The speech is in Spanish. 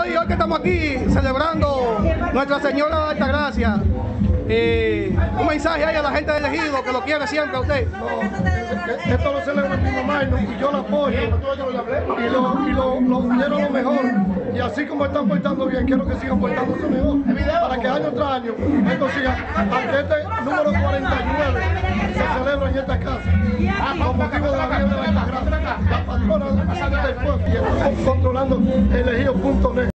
Hoy, hoy que estamos aquí celebrando Nuestra Señora de Altagracia, eh, un mensaje ahí a la gente del ejido que lo quiere siempre a usted. No, esto lo celebra mi mamá y, y yo la apoyo y lo, y lo, lo quiero lo mejor. Y así como están portando bien, quiero que sigan portándose mejor. Para que año tras año esto siga, aunque este número 49 se celebra en esta casa, de la de la Altagracia, la patrona del pueblo, controlando elegido punto